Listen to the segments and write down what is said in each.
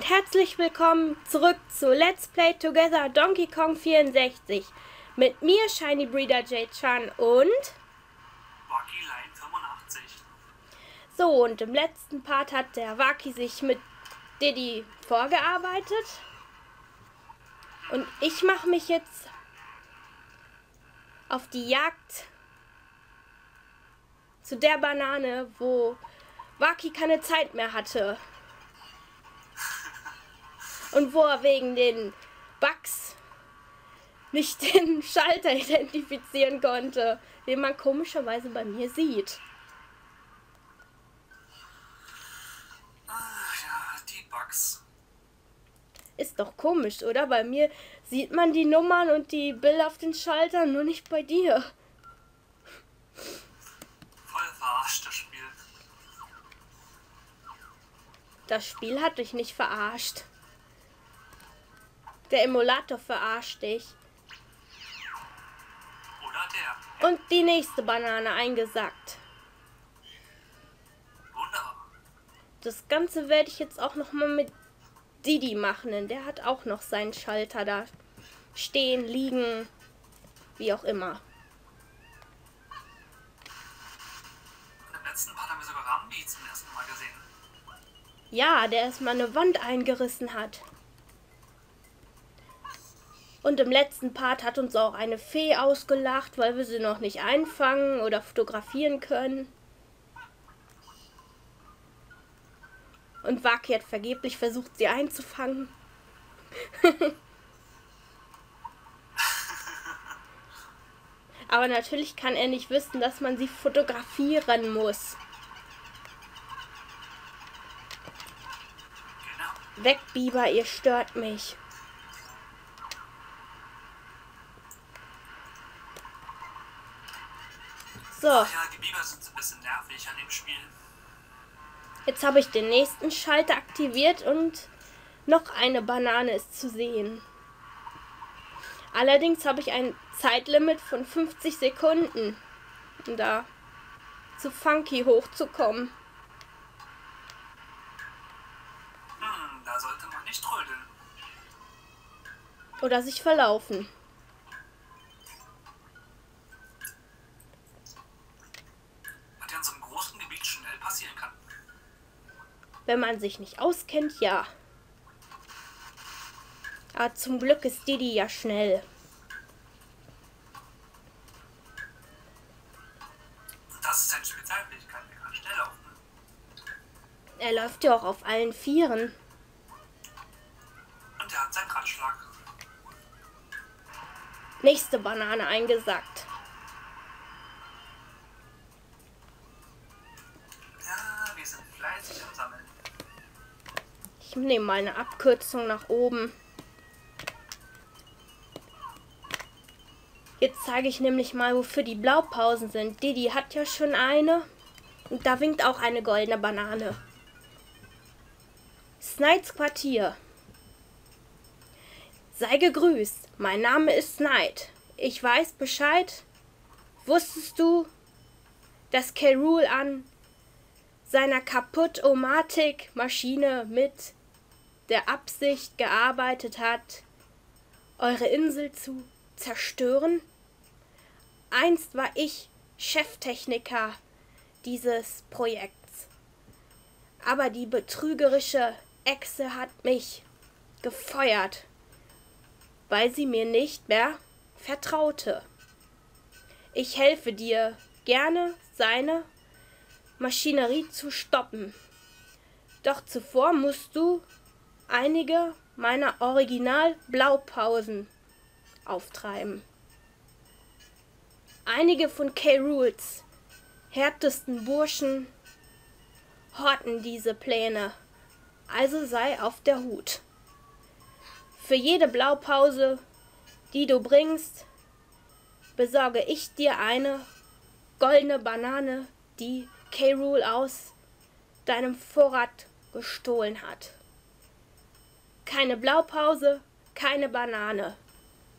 Und herzlich willkommen zurück zu Let's Play Together Donkey Kong 64. Mit mir Shiny Breeder J-Chan und Waki Line 85. So, und im letzten Part hat der Waki sich mit Diddy vorgearbeitet. Und ich mache mich jetzt auf die Jagd zu der Banane, wo Waki keine Zeit mehr hatte. Und wo er wegen den Bugs nicht den Schalter identifizieren konnte, den man komischerweise bei mir sieht. Ach ja, die Bugs. Ist doch komisch, oder? Bei mir sieht man die Nummern und die Bilder auf den Schaltern, nur nicht bei dir. Voll verarscht das Spiel. Das Spiel hat dich nicht verarscht. Der Emulator verarscht dich. Oder der. Und die nächste Banane eingesackt. Wunderbar. Das Ganze werde ich jetzt auch noch mal mit Didi machen, denn der hat auch noch seinen Schalter da stehen, liegen, wie auch immer. Im letzten Part haben wir sogar Rambi zum ersten Mal gesehen. Ja, der erstmal eine Wand eingerissen hat. Und im letzten Part hat uns auch eine Fee ausgelacht, weil wir sie noch nicht einfangen oder fotografieren können. Und Waki hat vergeblich versucht, sie einzufangen. Aber natürlich kann er nicht wissen, dass man sie fotografieren muss. Genau. Weg, Biber, ihr stört mich. So, ja, die Biber sind ein bisschen nervig an dem Spiel. jetzt habe ich den nächsten Schalter aktiviert und noch eine Banane ist zu sehen. Allerdings habe ich ein Zeitlimit von 50 Sekunden, um da zu Funky hochzukommen. Hm, da sollte man nicht trödeln. Oder sich verlaufen. Was ja in so einem großen Gebiet schnell passieren kann. Wenn man sich nicht auskennt, ja. Aber zum Glück ist Didi ja schnell. Das ist seine Spezialfähigkeit. Er kann schnell laufen. Er läuft ja auch auf allen Vieren. Und er hat seinen Ratschlag. Nächste Banane eingesackt. Ich nehme mal eine Abkürzung nach oben. Jetzt zeige ich nämlich mal, wofür die Blaupausen sind. Didi hat ja schon eine. Und da winkt auch eine goldene Banane. Snides Quartier. Sei gegrüßt. Mein Name ist Snide. Ich weiß Bescheid. Wusstest du, dass K. Rool an seiner Kaputt-O-Matik-Maschine mit der Absicht gearbeitet hat, eure Insel zu zerstören? Einst war ich Cheftechniker dieses Projekts. Aber die betrügerische Echse hat mich gefeuert, weil sie mir nicht mehr vertraute. Ich helfe dir gerne, seine Maschinerie zu stoppen. Doch zuvor musst du einige meiner Original-Blaupausen auftreiben. Einige von K. Rules härtesten Burschen horten diese Pläne, also sei auf der Hut. Für jede Blaupause, die du bringst, besorge ich dir eine goldene Banane, die K. Rule aus deinem Vorrat gestohlen hat. Keine Blaupause, keine Banane.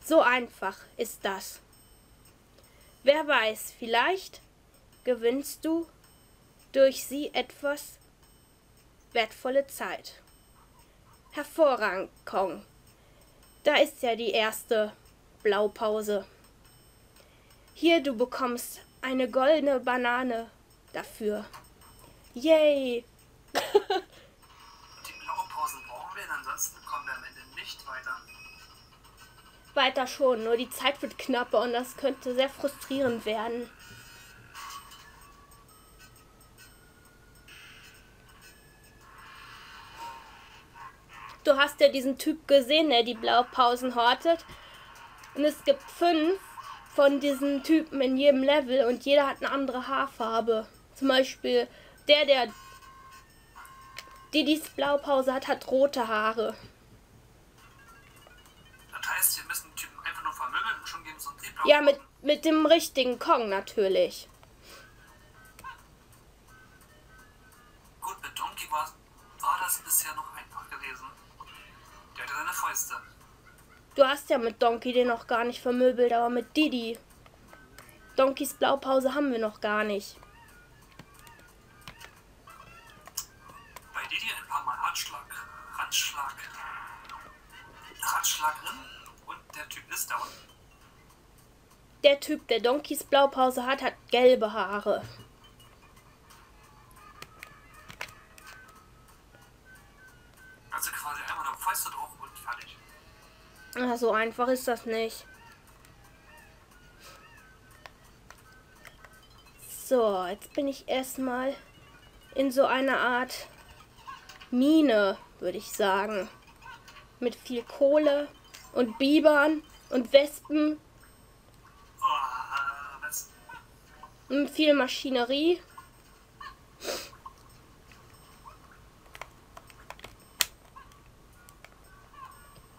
So einfach ist das. Wer weiß, vielleicht gewinnst du durch sie etwas wertvolle Zeit. Hervorragend, Kong. Da ist ja die erste Blaupause. Hier, du bekommst eine goldene Banane dafür. Yay! nicht weiter. Weiter schon, nur die Zeit wird knapper und das könnte sehr frustrierend werden. Du hast ja diesen Typ gesehen, der die Blaupausen hortet. Und es gibt fünf von diesen Typen in jedem Level und jeder hat eine andere Haarfarbe. Zum Beispiel der, der die dies Blaupause hat, hat rote Haare. Das heißt, wir müssen den Typen einfach nur vermöbeln und schon geben sie uns Blaupausen. Ja, mit, mit dem richtigen Kong natürlich. Gut, mit Donkey war, war das bisher noch einfach gewesen. Der hatte seine Fäuste. Du hast ja mit Donkey den noch gar nicht vermöbelt, aber mit Didi. Donkeys Blaupause haben wir noch gar nicht. Bei Didi ein paar Mal Ratschlag, Ratschlag, Ratschlag drin Typ ist da unten. Der Typ, der Donkeys Blaupause hat, hat gelbe Haare. Also quasi einmal noch Fäuste drauf und fertig. Na, so einfach ist das nicht. So, jetzt bin ich erstmal in so einer Art Mine, würde ich sagen. Mit viel Kohle und Bibern und Wespen und viel Maschinerie.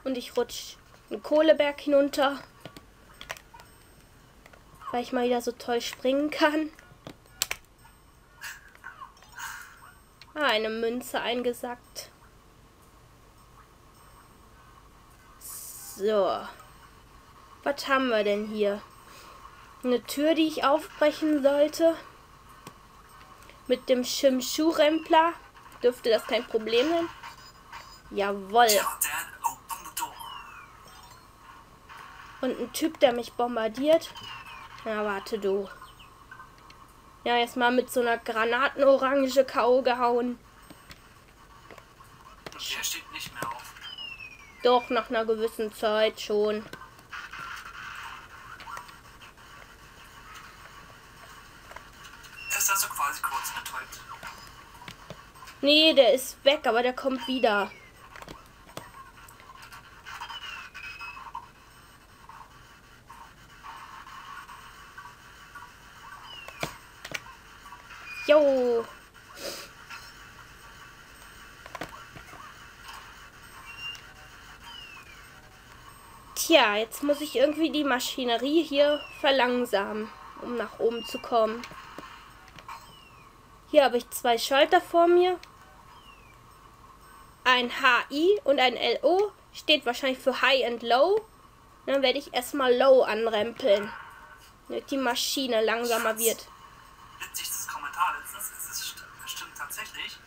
Und ich rutsch einen Kohleberg hinunter, weil ich mal wieder so toll springen kann. Ah, eine Münze eingesackt. So. Was haben wir denn hier? Eine Tür, die ich aufbrechen sollte. Mit dem Shimshu-Rempler dürfte das kein Problem sein. Jawoll. Und ein Typ, der mich bombardiert. Na, warte du. Ja, jetzt mal mit so einer Granatenorange K.O. gehauen. Und der steht. Doch, nach einer gewissen Zeit schon. Er ist also quasi kurz betäubt. Nee, der ist weg, aber der kommt wieder. Jo. Tja, jetzt muss ich irgendwie die Maschinerie hier verlangsamen, um nach oben zu kommen. Hier habe ich zwei Schalter vor mir. Ein HI und ein LO steht wahrscheinlich für High and Low. Dann werde ich erstmal Low anrempeln, damit die Maschine langsamer wird. Witzig, das Kommentar letztens, st- stimmt tatsächlich.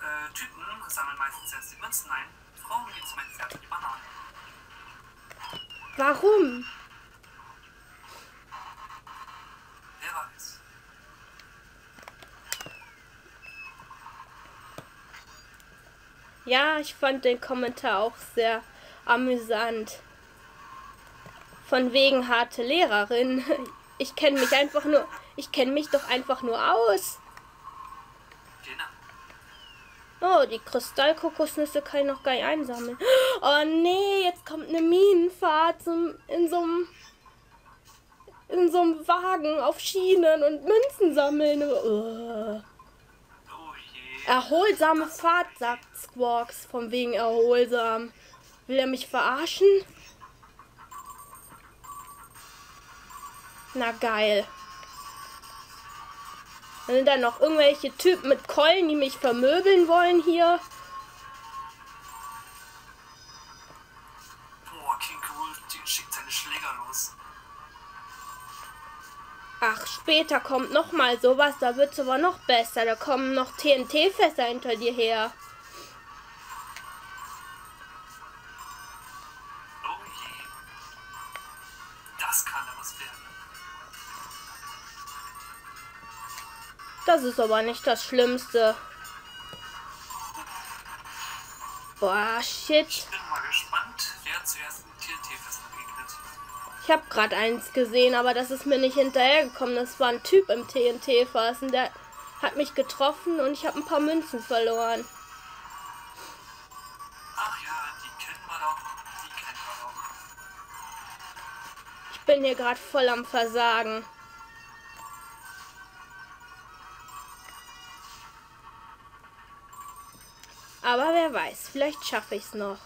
Äh, Typen sammeln meistens erst die Münzen ein. Frauen gehen zum Entfernen die Bananen. Warum? Wer weiß. Ja, ich fand den Kommentar auch sehr amüsant. Von wegen harte Lehrerin. Ich kenne mich einfach nur, ich kenne mich doch einfach nur aus. Oh, die Kristallkokosnüsse kann ich noch gar nicht einsammeln. Oh nee, jetzt kommt eine Minenfahrt zum, in so einem in so einem Wagen auf Schienen und Münzen sammeln. Oh. Erholsame Fahrt, sagt Squawks. Von wegen erholsam. Will er mich verarschen? Na geil. Dann sind da noch irgendwelche Typen mit Keulen, die mich vermöbeln wollen hier. Boah, King Cool schickt seine Schläger los. Ach, später kommt noch mal sowas, da wird's aber noch besser. Da kommen noch TNT-Fässer hinter dir her. Das ist aber nicht das Schlimmste. Boah, shit. Ich bin mal gespannt, wer zuerst mit TNT-Fässern begegnet. Ich habe gerade eins gesehen, aber das ist mir nicht hinterhergekommen. Das war ein Typ im TNT-Fass und der hat mich getroffen und ich habe ein paar Münzen verloren. Ach ja, die kennen wir doch. Die kennen wir doch. Ich bin hier gerade voll am Versagen. Aber wer weiß, vielleicht schaffe ich es noch.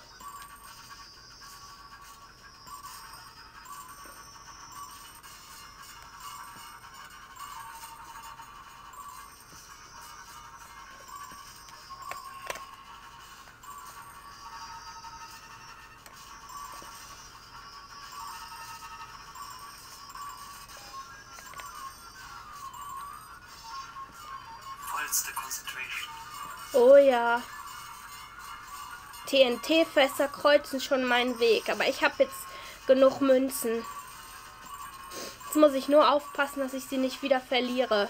Oh ja. TNT-Fässer kreuzen schon meinen Weg, aber ich habe jetzt genug Münzen. Jetzt muss ich nur aufpassen, dass ich sie nicht wieder verliere.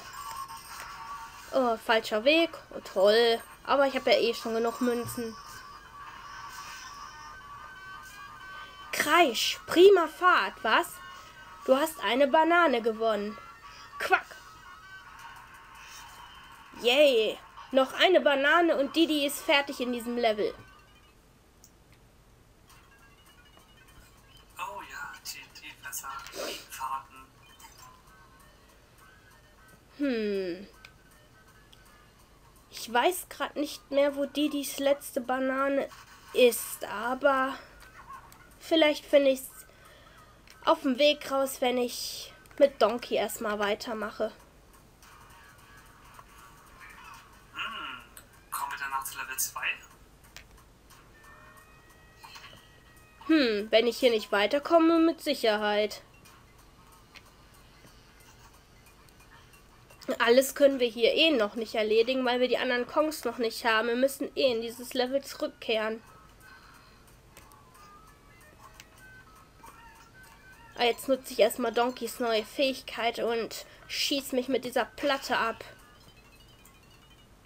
Oh, falscher Weg. Oh, toll. Aber ich habe ja eh schon genug Münzen. Kreisch, prima Fahrt, was? Du hast eine Banane gewonnen. Quack. Yay. Noch eine Banane und Didi ist fertig in diesem Level. Hm. Ich weiß gerade nicht mehr, wo Didis letzte Banane ist, aber vielleicht finde ich es auf dem Weg raus, wenn ich mit Donkey erstmal weitermache. Hm, kommen wir danach zu Level 2? Hm, wenn ich hier nicht weiterkomme, mit Sicherheit. Alles können wir hier eh noch nicht erledigen, weil wir die anderen Kongs noch nicht haben. Wir müssen eh in dieses Level zurückkehren. Ah, jetzt nutze ich erstmal Donkeys neue Fähigkeit und schieß mich mit dieser Platte ab.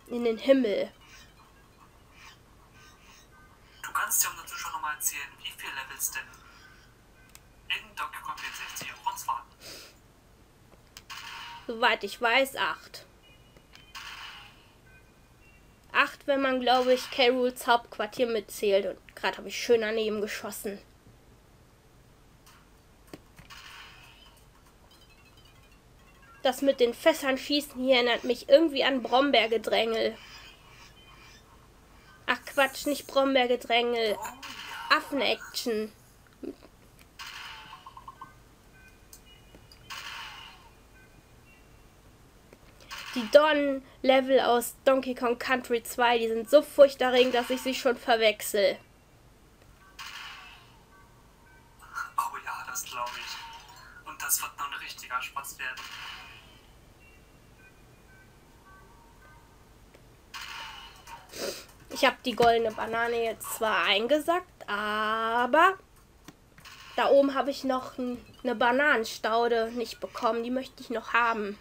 In den Himmel. Du kannst ja unseren Zuschauern nochmal erzählen, wie viele Levels denn in Donkey Kong 64 auf uns warten. Soweit ich weiß, acht. Acht, wenn man, glaube ich. Rules Hauptquartier mitzählt. Und gerade habe ich schön daneben geschossen. Das mit den Fässern schießen hier erinnert mich irgendwie an Brombeergedrängel. Ach Quatsch, nicht Brombeergedrängel. Oh. Affen-Action. Die Don-Level aus Donkey Kong Country 2, die sind so furchterregend, dass ich sie schon verwechsel. Oh ja, das glaube ich. Und das wird noch ein richtiger Spaß werden. Ich habe die goldene Banane jetzt zwar eingesackt, aber da oben habe ich noch eine Bananenstaude nicht bekommen. Die möchte ich noch haben.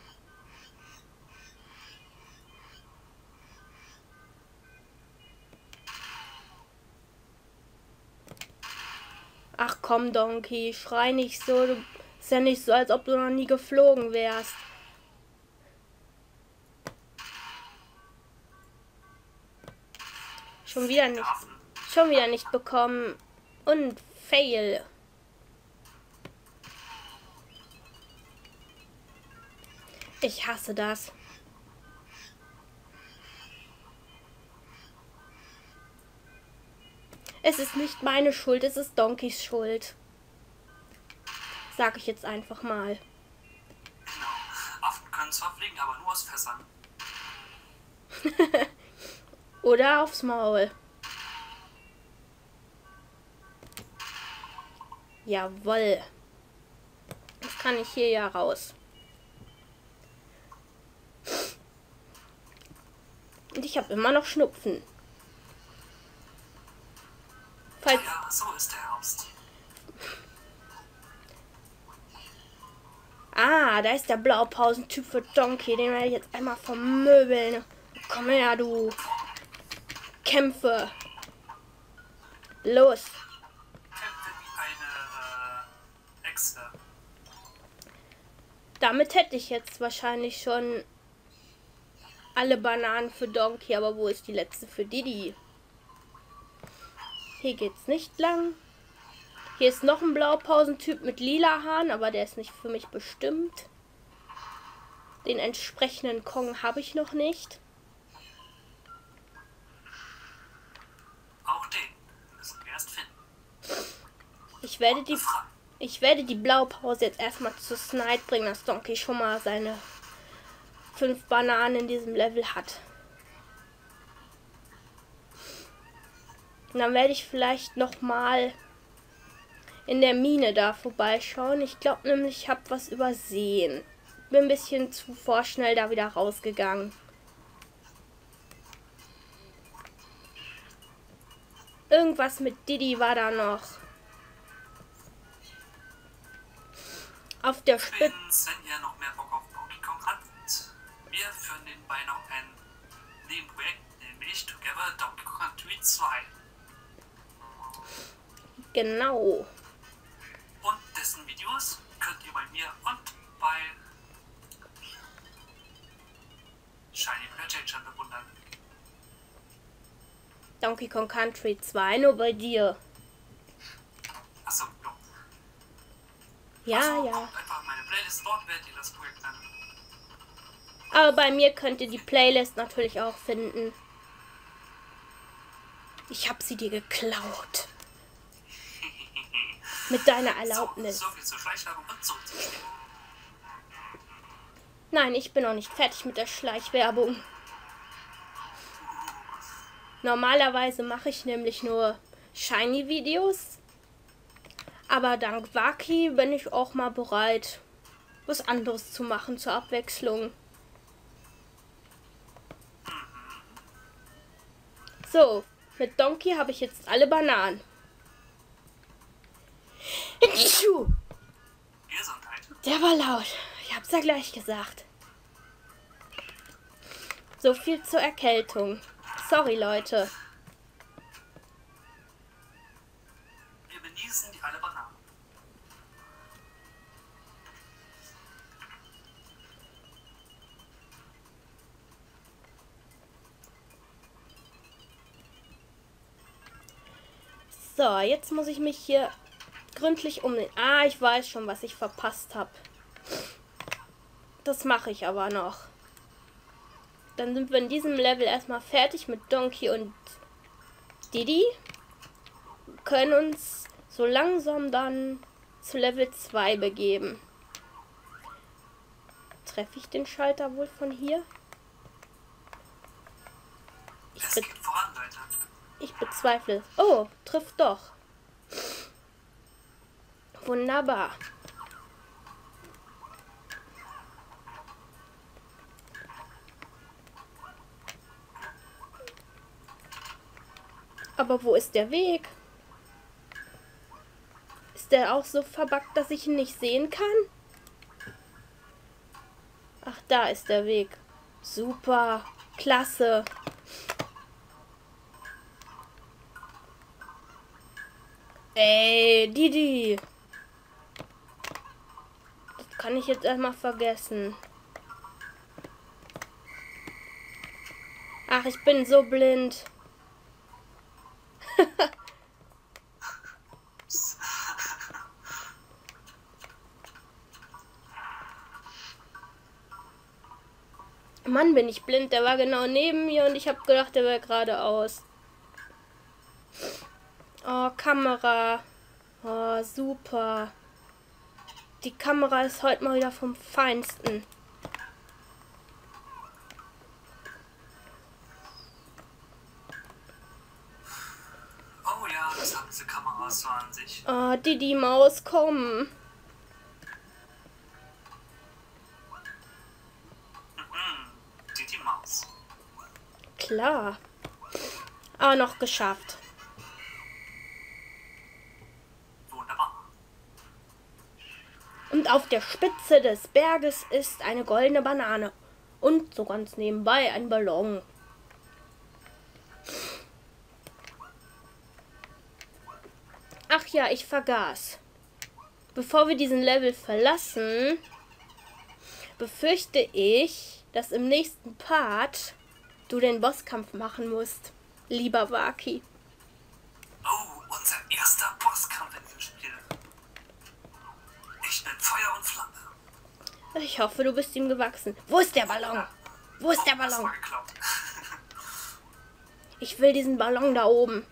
Komm, Donkey, schrei nicht so. Du, ist ja nicht so, als ob du noch nie geflogen wärst. Schon wieder nicht. Schon wieder nicht bekommen. Und fail. Ich hasse das. Es ist nicht meine Schuld, es ist Donkeys Schuld. Sag ich jetzt einfach mal. Genau. Affen können zwar fliegen, aber nur aus Fässern. Oder aufs Maul. Jawoll. Jetzt kann ich hier ja raus. Und ich habe immer noch Schnupfen. Falls, Ja, so ist der Herbst. Ah, da ist der Blaupausentyp für Donkey. Den werde ich jetzt einmal vermöbeln. Komm her, du. Kämpfe. Los. Kämpfe wie eine äh, Echse. Damit hätte ich jetzt wahrscheinlich schon alle Bananen für Donkey. Aber wo ist die letzte für Didi? Hier geht's nicht lang. Hier ist noch ein Blaupausentyp mit lila Haaren, aber der ist nicht für mich bestimmt. Den entsprechenden Kong habe ich noch nicht. Auch den müssen wir erst finden. Ich werde die, ich werde die Blaupause jetzt erstmal zu Snide bringen, dass Donkey schon mal seine fünf Bananen in diesem Level hat. Und dann werde ich vielleicht noch mal in der Mine da vorbeischauen. Ich glaube nämlich, ich habe was übersehen. Bin ein bisschen zu vorschnell da wieder rausgegangen. Irgendwas mit Didi war da noch. Auf der Spitze. Wenn ihr noch mehr Bock auf Donkey Kong habt, wir führen nebenbei noch ein Nebenprojekt, nämlich Together Donkey Kong Country 2. Genau. Und dessen Videos könnt ihr bei mir und bei Shiny Projection bewundern. Donkey Kong Country 2 nur bei dir. Achso, jo. Ja, also, ja. Einfach meine Playlist, dort werdet ihr das Projekt dann. Aber bei mir könnt ihr die Playlist natürlich auch finden. Ich habe sie dir geklaut. Mit deiner Erlaubnis. So, so viel zur Schleichwerbung und so zum Spiel. Nein, ich bin noch nicht fertig mit der Schleichwerbung. Normalerweise mache ich nämlich nur Shiny-Videos. Aber dank Waki bin ich auch mal bereit, was anderes zu machen zur Abwechslung. So, mit Donkey habe ich jetzt alle Bananen. Gesundheit. Der war laut. Ich hab's ja gleich gesagt. So viel zur Erkältung. Sorry, Leute. Wir genießen die alle Bananen. So, jetzt muss ich mich hier gründlich um den. Ah, ich weiß schon, was ich verpasst habe. Das mache ich aber noch. Dann sind wir in diesem Level erstmal fertig mit Donkey und Didi. Können uns so langsam dann zu Level 2 begeben. Treffe ich den Schalter wohl von hier? Ich, be ich bezweifle es. Oh, trifft doch. Wunderbar. Aber wo ist der Weg? Ist der auch so verbackt, dass ich ihn nicht sehen kann? Ach, da ist der Weg. Super. Klasse. Ey, Didi. Kann ich jetzt erstmal vergessen. Ach, ich bin so blind. Mann, bin ich blind. Der war genau neben mir und ich habe gedacht, der wäre geradeaus. Oh, Kamera. Oh, super. Die Kamera ist heute mal wieder vom Feinsten. Oh ja, das haben diese Kameras so an sich. Oh, Didi Maus, komm. Mhm. Die, die Maus. Klar. Aber noch geschafft. Wunderbar. Auf der Spitze des Berges ist eine goldene Banane. Und so ganz nebenbei ein Ballon. Ach ja, ich vergaß. Bevor wir diesen Level verlassen, befürchte ich, dass im nächsten Part du den Bosskampf machen musst, lieber Waki. Oh, unser erster Bosskampf in diesem Spiel. Ich bin Feuer und Flamme. Ich hoffe, du bist ihm gewachsen. Wo ist der Ballon? Wo ist der Ballon? Ich will diesen Ballon da oben.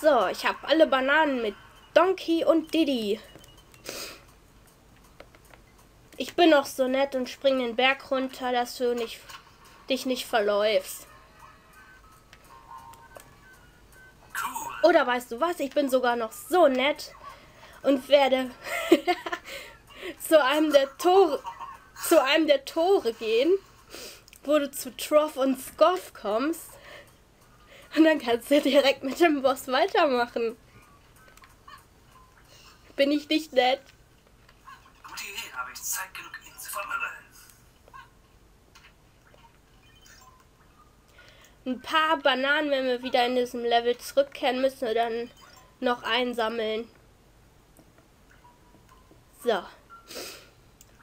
So, ich habe alle Bananen mit Donkey und Diddy. Ich bin noch so nett und spring den Berg runter, dass du nicht, dich nicht verläufst. Oder weißt du was? Ich bin sogar noch so nett und werde zu einem der Tore zu einem der Tore gehen, wo du zu Trough und Scoff kommst. Und dann kannst du direkt mit dem Boss weitermachen. Bin ich nicht nett? Gute Idee, habe ich Zeit genug, ihn zu vermöbeln. Ein paar Bananen, wenn wir wieder in diesem Level zurückkehren, müssen wir dann noch einsammeln. So.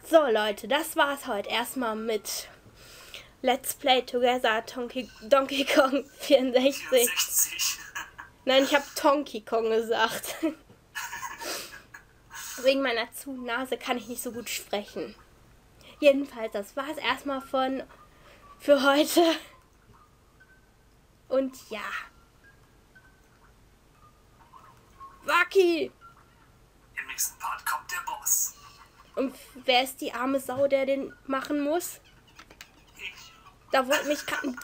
So, Leute, das war's heute erstmal mit Let's Play Together Donkey, Donkey Kong 64. 64. Nein, ich habe Donkey Kong gesagt. Wegen meiner zu Nase kann ich nicht so gut sprechen. Jedenfalls, das war's erstmal von für heute. Und ja. Waki! Im nächsten Part kommt der Boss. Und wer ist die arme Sau, der den machen muss? Ich. Da wollte mich gerade ein